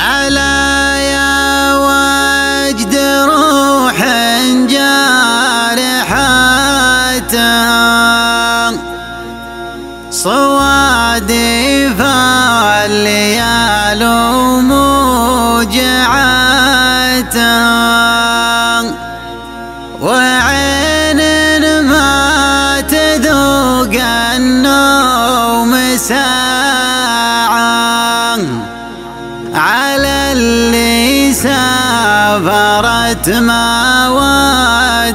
على يا وجد روح جارحة. صوادي الليالوم سافرت ما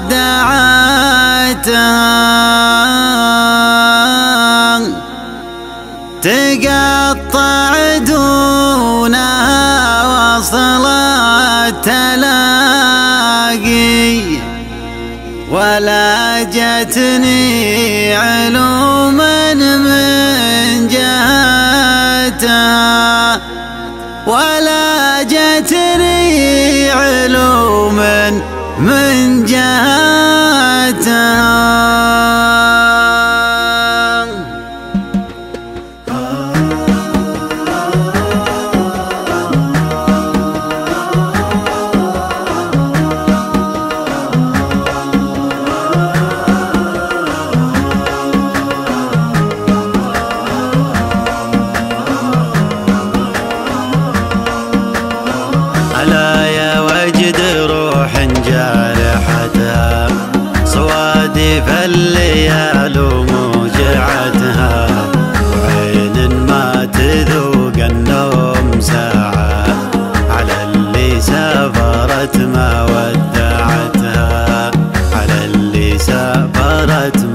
ودعتها تقطع دونها وصلت تلاقي ولا جتني علوما من جهتها ولا جتري علوم من جهاتها ألا يا وجد روح جارحتها صوادف الليال وموجعتها وعين ما تذوق النوم ساعة. على اللي سافرت ما ودعتها على اللي سافرت ما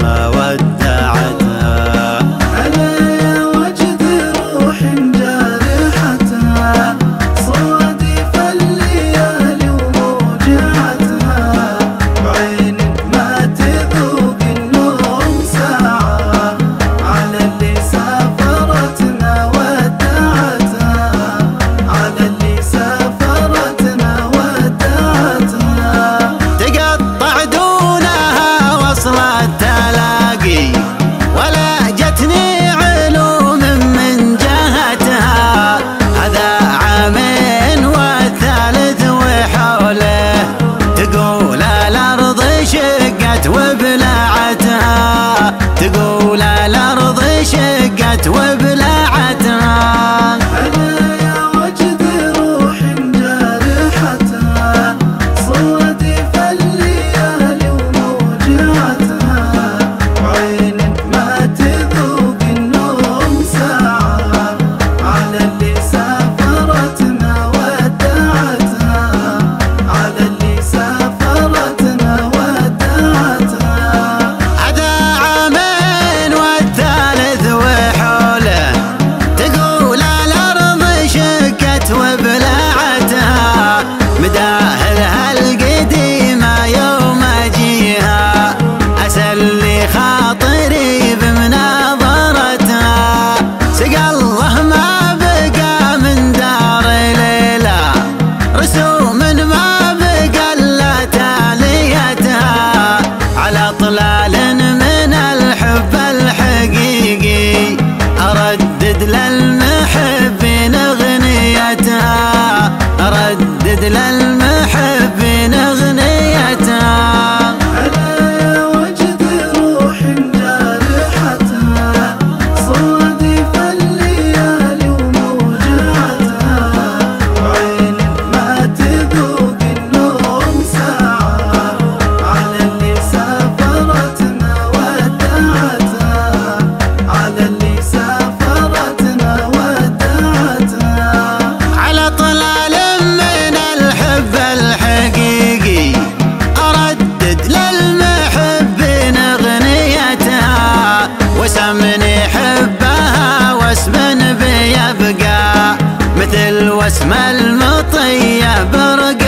اسم المطية برق